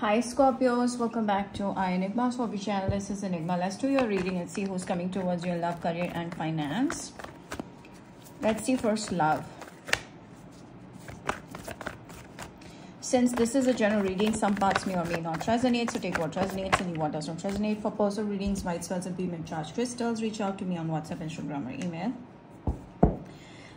Hi Scorpios, welcome back to iEnigma Scorpio channel. This is Enigma. Let's do your reading and see who's coming towards your love, career and finance. Let's see first love. Since this is a general reading, some parts may or may not resonate. So take what resonates and what does not resonate. For personal readings, white spells and payment charge crystals, reach out to me on WhatsApp, Instagram or email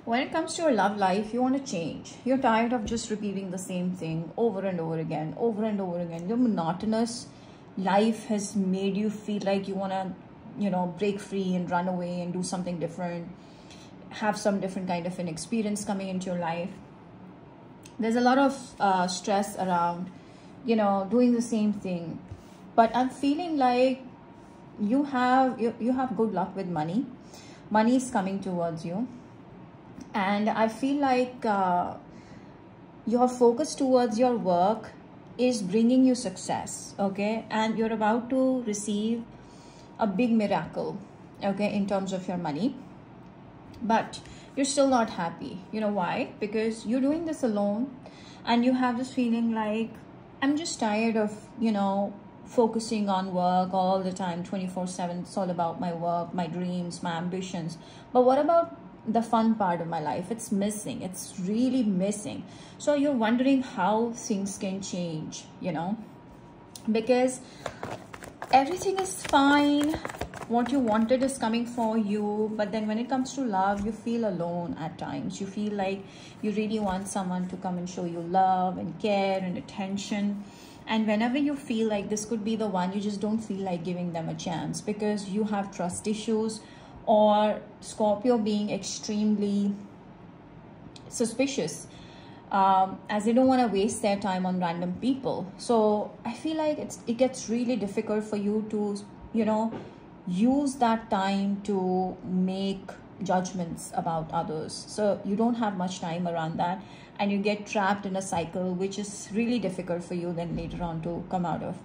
when it comes to your love life you want to change. You're tired of just repeating the same thing over and over again over and over again. Your monotonous life has made you feel like you want to you know break free and run away and do something different have some different kind of an experience coming into your life. There's a lot of uh, stress around you know doing the same thing. But i'm feeling like you have you, you have good luck with money. Money is coming towards you and i feel like uh, your focus towards your work is bringing you success okay? And you're about to receive a big miracle okay in terms of your money. But you're still not happy. You know why? Because you're doing this alone and you have this feeling like i'm just tired of you know focusing on work all the time 24 7 it's all about my work my dreams my ambitions. But what about the fun part of my life. It's missing. It's really missing. So you're wondering how things can change you know? Because everything is fine. What you wanted is coming for you but then when it comes to love you feel alone at times. You feel like you really want someone to come and show you love and care and attention. And whenever you feel like this could be the one you just don't feel like giving them a chance because you have trust issues or Scorpio being extremely suspicious um, as they don't want to waste their time on random people. So I feel like it's it gets really difficult for you to, you know, use that time to make judgments about others. So you don't have much time around that and you get trapped in a cycle which is really difficult for you then later on to come out of,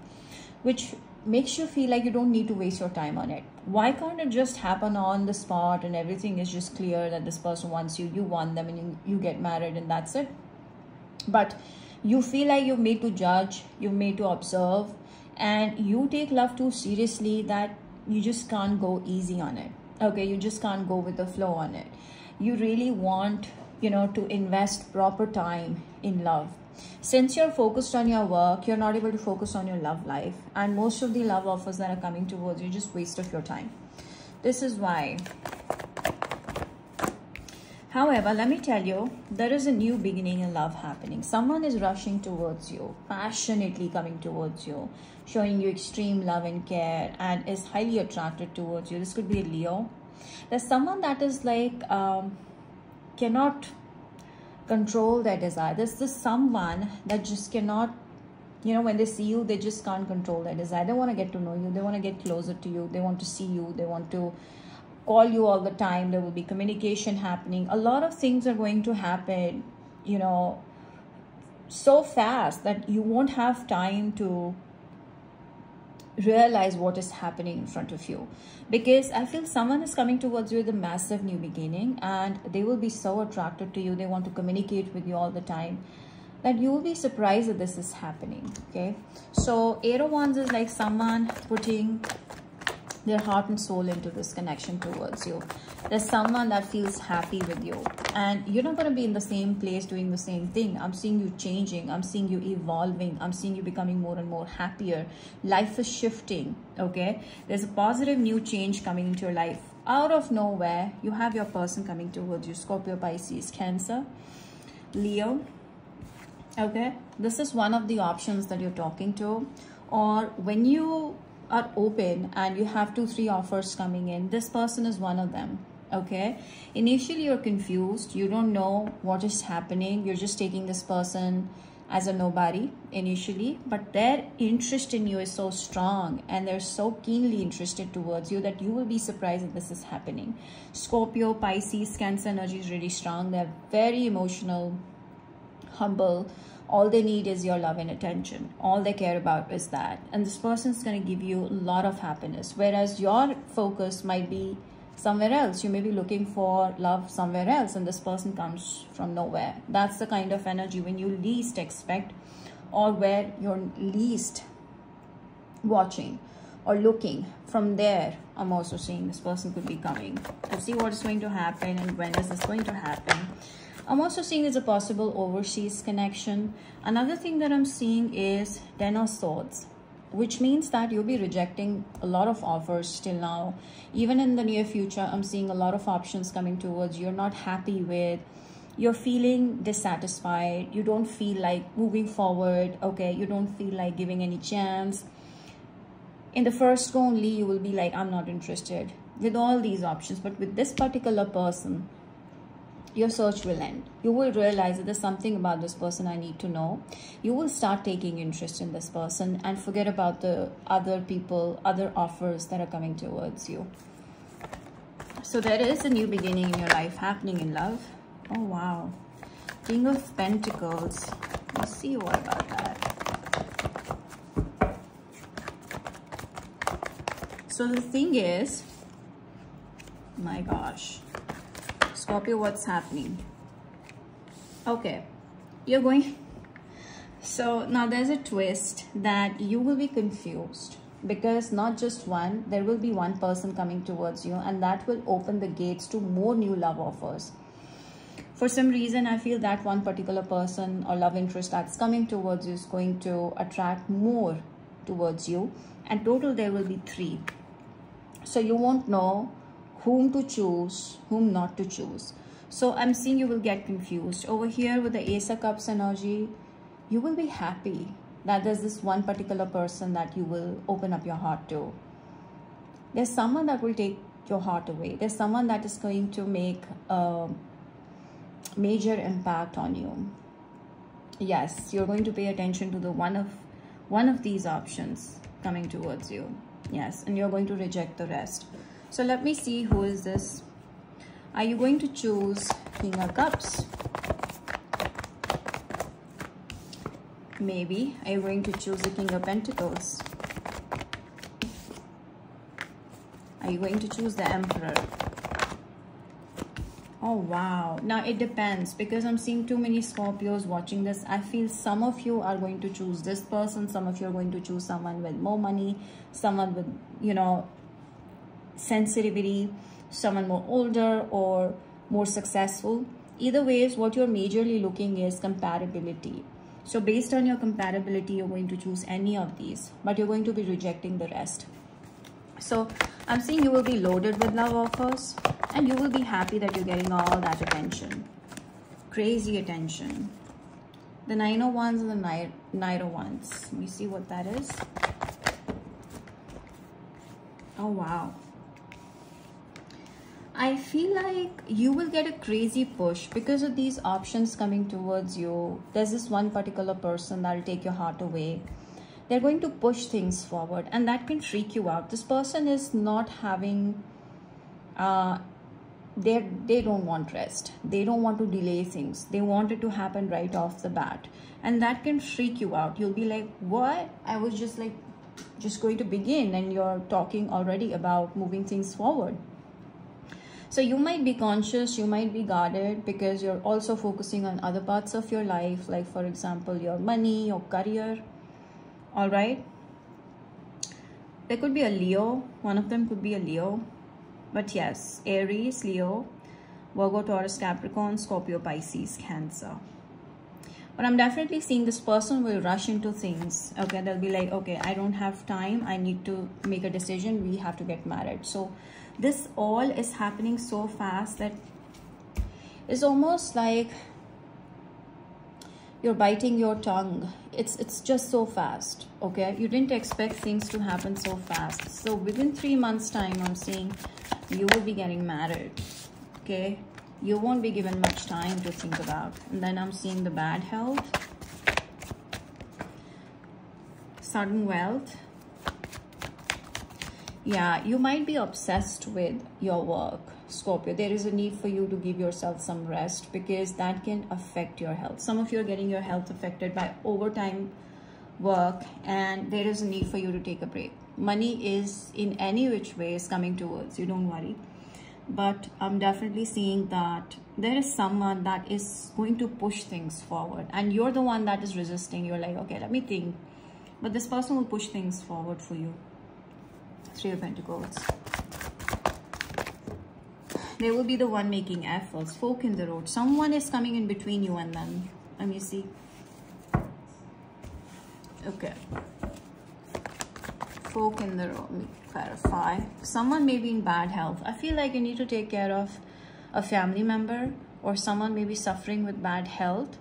which makes you feel like you don't need to waste your time on it. Why can't it just happen on the spot and everything is just clear that this person wants you, you want them and you, you get married and that's it. But you feel like you're made to judge, you're made to observe and you take love too seriously that you just can't go easy on it. Okay, you just can't go with the flow on it. You really want, you know, to invest proper time in love since you're focused on your work, you're not able to focus on your love life. And most of the love offers that are coming towards you just waste of your time. This is why. However, let me tell you, there is a new beginning in love happening. Someone is rushing towards you, passionately coming towards you, showing you extreme love and care and is highly attracted towards you. This could be a Leo. There's someone that is like, um, cannot control their desire. There's just someone that just cannot, you know, when they see you, they just can't control their desire. They want to get to know you. They want to get closer to you. They want to see you. They want to call you all the time. There will be communication happening. A lot of things are going to happen, you know, so fast that you won't have time to realize what is happening in front of you. Because i feel someone is coming towards you with a massive new beginning and they will be so attracted to you. They want to communicate with you all the time that you will be surprised that this is happening okay? So eight of wands is like someone putting their heart and soul into this connection towards you. There's someone that feels happy with you and you're not going to be in the same place doing the same thing. I'm seeing you changing. I'm seeing you evolving. I'm seeing you becoming more and more happier. Life is shifting, okay? There's a positive new change coming into your life. Out of nowhere, you have your person coming towards you. Scorpio, Pisces, Cancer, Leo, okay? This is one of the options that you're talking to or when you are open and you have two three offers coming in this person is one of them okay? Initially you're confused. You don't know what is happening. You're just taking this person as a nobody initially but their interest in you is so strong and they're so keenly interested towards you that you will be surprised that this is happening. Scorpio pisces cancer energy is really strong. They're very emotional humble all they need is your love and attention. All they care about is that. And this person is going to give you a lot of happiness. Whereas your focus might be somewhere else. You may be looking for love somewhere else and this person comes from nowhere. That's the kind of energy when you least expect or where you're least watching or looking. From there i'm also seeing this person could be coming to see what is going to happen and when is this going to happen i'm also seeing there's a possible overseas connection. Another thing that i'm seeing is ten of swords which means that you'll be rejecting a lot of offers till now. Even in the near future i'm seeing a lot of options coming towards you're not happy with you're feeling dissatisfied. You don't feel like moving forward okay? You don't feel like giving any chance. In the first go only you will be like i'm not interested. With all these options but with this particular person your search will end. You will realize that there's something about this person I need to know. You will start taking interest in this person and forget about the other people, other offers that are coming towards you. So there is a new beginning in your life happening in love. Oh, wow. King of Pentacles. Let's see what about that. So the thing is, my gosh Scorpio, what's happening? Okay, you're going... So now there's a twist that you will be confused because not just one, there will be one person coming towards you and that will open the gates to more new love offers. For some reason, I feel that one particular person or love interest that's coming towards you is going to attract more towards you and total there will be three. So you won't know whom to choose, whom not to choose. So I'm seeing you will get confused. Over here with the Ace of Cups energy, you will be happy that there's this one particular person that you will open up your heart to. There's someone that will take your heart away. There's someone that is going to make a major impact on you. Yes, you're going to pay attention to the one of one of these options coming towards you. Yes, and you're going to reject the rest. So let me see who is this. Are you going to choose King of Cups? Maybe. Are you going to choose the King of Pentacles? Are you going to choose the Emperor? Oh, wow. Now, it depends because I'm seeing too many Scorpios watching this. I feel some of you are going to choose this person. Some of you are going to choose someone with more money. Someone with, you know, sensitivity, someone more older or more successful. Either ways, what you're majorly looking is compatibility. So based on your compatibility, you're going to choose any of these, but you're going to be rejecting the rest. So I'm seeing you will be loaded with love offers and you will be happy that you're getting all that attention. Crazy attention. The Nine oh of Wands and the Knight, Knight of oh Wands. Let me see what that is. Oh, wow. I feel like you will get a crazy push because of these options coming towards you. There's this one particular person that'll take your heart away. They're going to push things forward and that can freak you out. This person is not having, uh, they they don't want rest. They don't want to delay things. They want it to happen right off the bat. And that can freak you out. You'll be like, what? I was just like, just going to begin and you're talking already about moving things forward so you might be conscious, you might be guarded because you're also focusing on other parts of your life, like for example, your money, your career. All right. There could be a Leo. One of them could be a Leo. But yes, Aries, Leo, Virgo, Taurus, Capricorn, Scorpio, Pisces, Cancer. But I'm definitely seeing this person will rush into things. Okay, they'll be like, okay, I don't have time. I need to make a decision. We have to get married. So this all is happening so fast that it's almost like you're biting your tongue. It's it's just so fast okay? You didn't expect things to happen so fast. So within three months time i'm seeing you will be getting married okay? You won't be given much time to think about. And then i'm seeing the bad health sudden wealth yeah you might be obsessed with your work scorpio there is a need for you to give yourself some rest because that can affect your health some of you are getting your health affected by overtime work and there is a need for you to take a break money is in any which way is coming towards you don't worry but I'm definitely seeing that there is someone that is going to push things forward and you're the one that is resisting. You're like, okay, let me think. But this person will push things forward for you. Three of Pentacles. They will be the one making efforts. Fork in the road. Someone is coming in between you and them. Let me see. Okay. Fork in the road. Let me clarify. Someone may be in bad health. I feel like you need to take care of a family member or someone may be suffering with bad health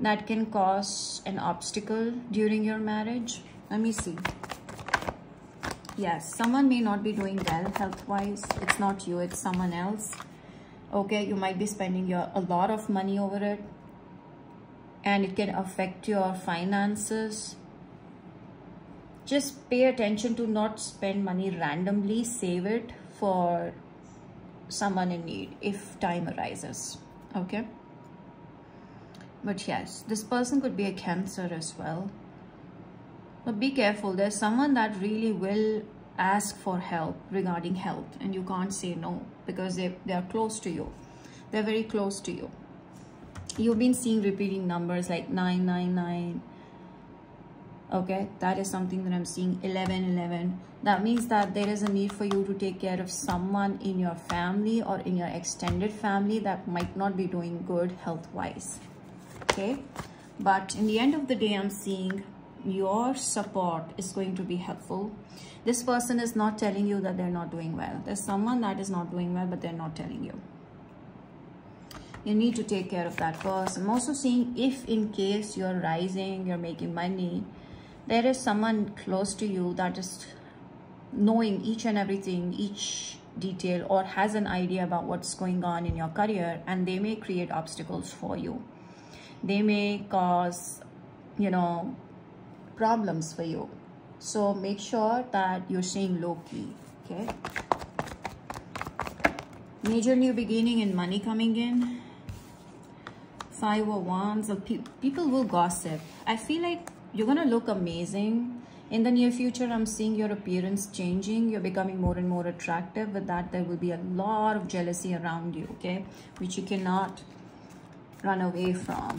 that can cause an obstacle during your marriage. Let me see. Yes, someone may not be doing well health-wise. It's not you, it's someone else. Okay, you might be spending your a lot of money over it. And it can affect your finances. Just pay attention to not spend money randomly. Save it for someone in need if time arises. Okay but yes this person could be a cancer as well but be careful there's someone that really will ask for help regarding health and you can't say no because they, they are close to you. They're very close to you. You've been seeing repeating numbers like 999 okay that is something that i'm seeing 11 11 that means that there is a need for you to take care of someone in your family or in your extended family that might not be doing good health wise okay? But in the end of the day i'm seeing your support is going to be helpful. This person is not telling you that they're not doing well. There's someone that is not doing well but they're not telling you. You need to take care of that person. I'm also seeing if in case you're rising you're making money there is someone close to you that is knowing each and everything each detail or has an idea about what's going on in your career and they may create obstacles for you. They may cause you know problems for you. So make sure that you're staying low key okay? Major new beginning and money coming in. Five oh or wands pe people will gossip. I feel like you're gonna look amazing. In the near future i'm seeing your appearance changing. You're becoming more and more attractive. With that there will be a lot of jealousy around you okay? Which you cannot run away from.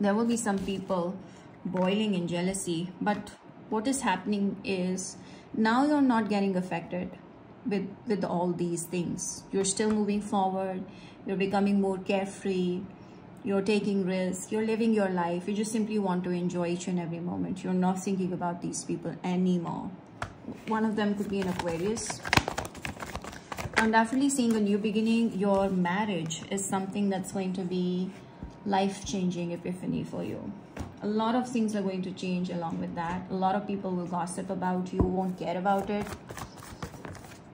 There will be some people boiling in jealousy, but what is happening is now you're not getting affected with, with all these things. You're still moving forward. You're becoming more carefree. You're taking risks. You're living your life. You just simply want to enjoy each and every moment. You're not thinking about these people anymore. One of them could be an Aquarius. I'm definitely seeing a new beginning. Your marriage is something that's going to be life-changing epiphany for you. A lot of things are going to change along with that. A lot of people will gossip about you, won't care about it.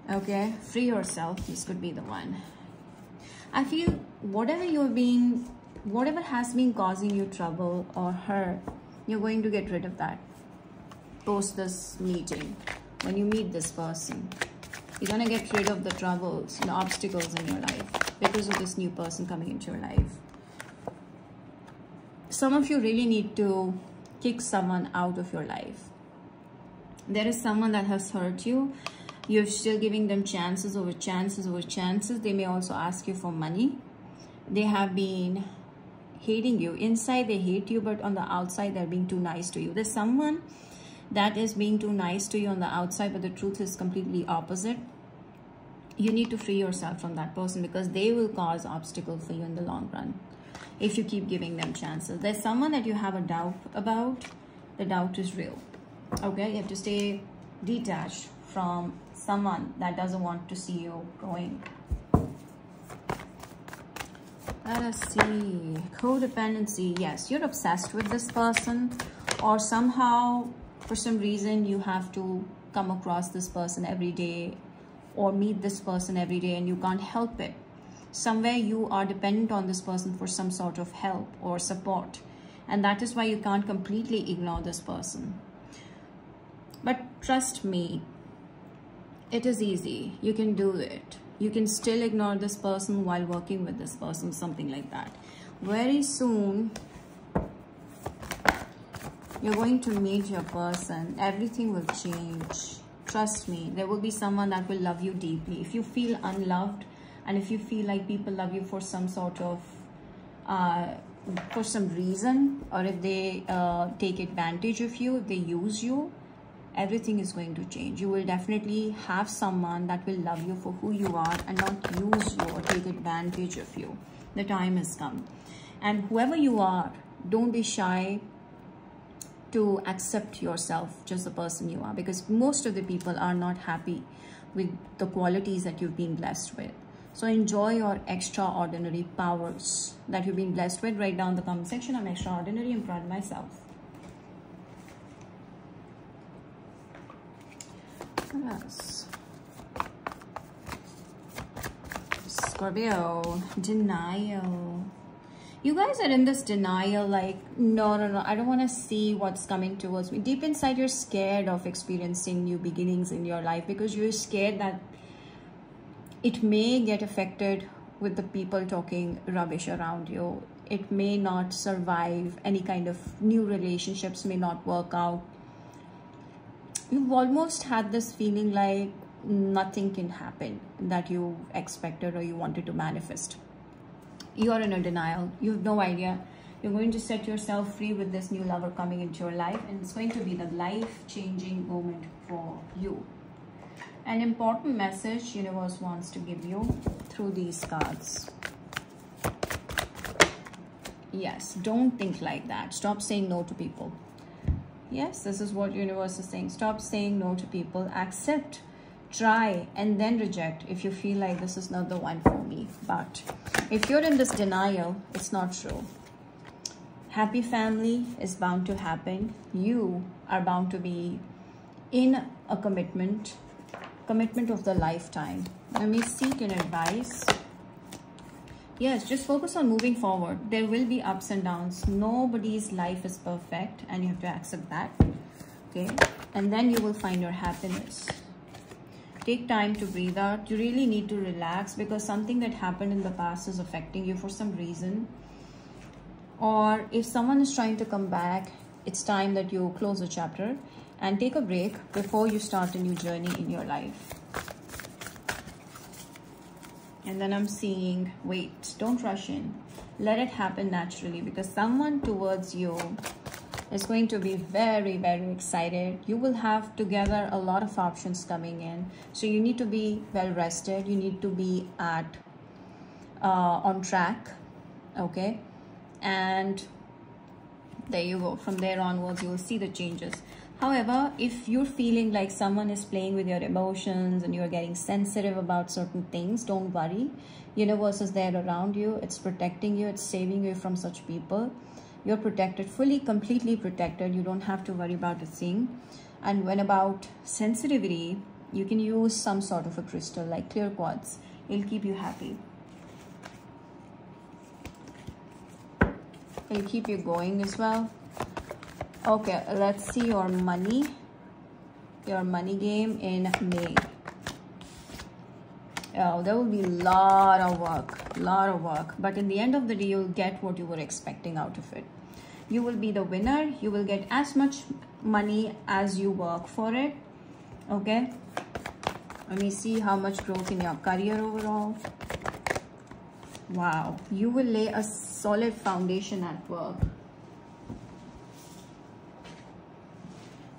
Okay, free yourself. This could be the one. I feel whatever you've been, whatever has been causing you trouble or hurt, you're going to get rid of that post this meeting when you meet this person. You're going to get rid of the troubles and obstacles in your life because of this new person coming into your life. Some of you really need to kick someone out of your life. There is someone that has hurt you. You're still giving them chances over chances over chances. They may also ask you for money. They have been hating you. Inside, they hate you, but on the outside, they're being too nice to you. There's someone that is being too nice to you on the outside but the truth is completely opposite you need to free yourself from that person because they will cause obstacle for you in the long run if you keep giving them chances. There's someone that you have a doubt about the doubt is real. Okay you have to stay detached from someone that doesn't want to see you growing let us see. Codependency yes. You're obsessed with this person or somehow for some reason you have to come across this person every day or meet this person every day and you can't help it somewhere you are dependent on this person for some sort of help or support. And that is why you can't completely ignore this person. But trust me it is easy. You can do it. You can still ignore this person while working with this person something like that. Very soon you're going to meet your person. Everything will change. Trust me there will be someone that will love you deeply. If you feel unloved and if you feel like people love you for some sort of uh, for some reason or if they uh, take advantage of you if they use you everything is going to change. You will definitely have someone that will love you for who you are and not use you or take advantage of you. The time has come. And whoever you are don't be shy to accept yourself just the person you are because most of the people are not happy with the qualities that you've been blessed with so enjoy your extraordinary powers that you've been blessed with write down the comment section i'm extraordinary and proud of myself Yes. Scorpio, denial. You guys are in this denial like, no, no, no, I don't want to see what's coming towards me. Deep inside, you're scared of experiencing new beginnings in your life because you're scared that it may get affected with the people talking rubbish around you. It may not survive. Any kind of new relationships may not work out you've almost had this feeling like nothing can happen that you expected or you wanted to manifest. You're in a denial. You have no idea. You're going to set yourself free with this new lover coming into your life and it's going to be the life-changing moment for you. An important message universe wants to give you through these cards. Yes, don't think like that. Stop saying no to people. Yes this is what universe is saying. Stop saying no to people. Accept try and then reject if you feel like this is not the one for me. But if you're in this denial it's not true. Happy family is bound to happen. You are bound to be in a commitment commitment of the lifetime. Let me seek an advice. Yes just focus on moving forward. There will be ups and downs. Nobody's life is perfect and you have to accept that. Okay? And then you will find your happiness. Take time to breathe out. You really need to relax because something that happened in the past is affecting you for some reason. Or if someone is trying to come back it's time that you close the chapter and take a break before you start a new journey in your life and then I'm seeing, wait, don't rush in. Let it happen naturally because someone towards you is going to be very, very excited. You will have together a lot of options coming in. So you need to be well rested. You need to be at uh, on track. Okay. And there you go. From there onwards, you will see the changes. However, if you're feeling like someone is playing with your emotions and you're getting sensitive about certain things, don't worry. Universe is there around you. It's protecting you. It's saving you from such people. You're protected, fully, completely protected. You don't have to worry about a thing. And when about sensitivity, you can use some sort of a crystal like clear quartz. It'll keep you happy. It'll keep you going as well okay let's see your money. Your money game in may. Oh there will be a lot of work lot of work. But in the end of the day you'll get what you were expecting out of it. You will be the winner. You will get as much money as you work for it. Okay? Let me see how much growth in your career overall. Wow. You will lay a solid foundation at work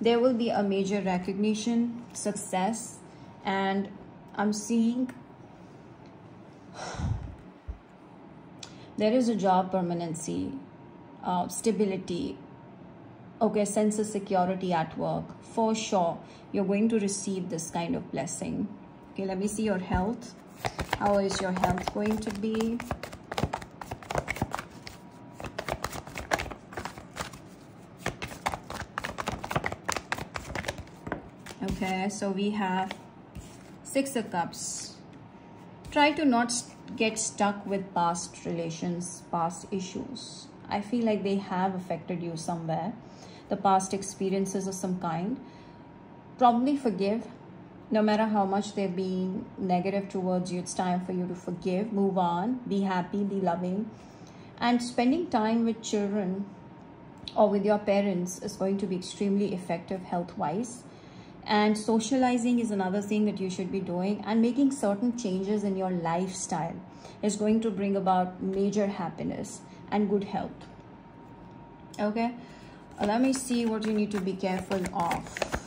there will be a major recognition, success, and I'm seeing there is a job permanency, uh, stability, okay, sense of security at work. For sure, you're going to receive this kind of blessing. Okay, let me see your health. How is your health going to be? So we have six of cups. Try to not get stuck with past relations past issues. I feel like they have affected you somewhere. The past experiences of some kind. Probably forgive. No matter how much they've been negative towards you it's time for you to forgive move on be happy be loving. And spending time with children or with your parents is going to be extremely effective health wise and socializing is another thing that you should be doing. And making certain changes in your lifestyle is going to bring about major happiness and good health. Okay? Uh, let me see what you need to be careful of.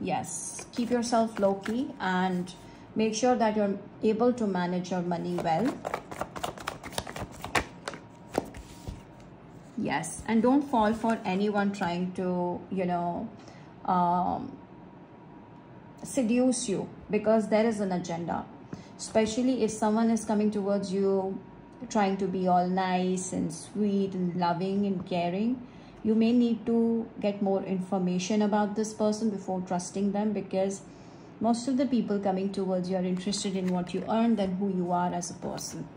Yes. Keep yourself low key and make sure that you're able to manage your money well yes. And don't fall for anyone trying to you know um, seduce you because there is an agenda. Especially if someone is coming towards you trying to be all nice and sweet and loving and caring you may need to get more information about this person before trusting them because most of the people coming towards you are interested in what you earn than who you are as a person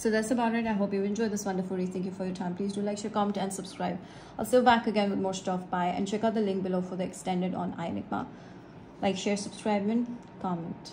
so that's about it. I hope you enjoyed this wonderful read. Thank you for your time. Please do like share comment and subscribe. I'll see you back again with more stuff. Bye. And check out the link below for the extended on ienigma like share subscribe and comment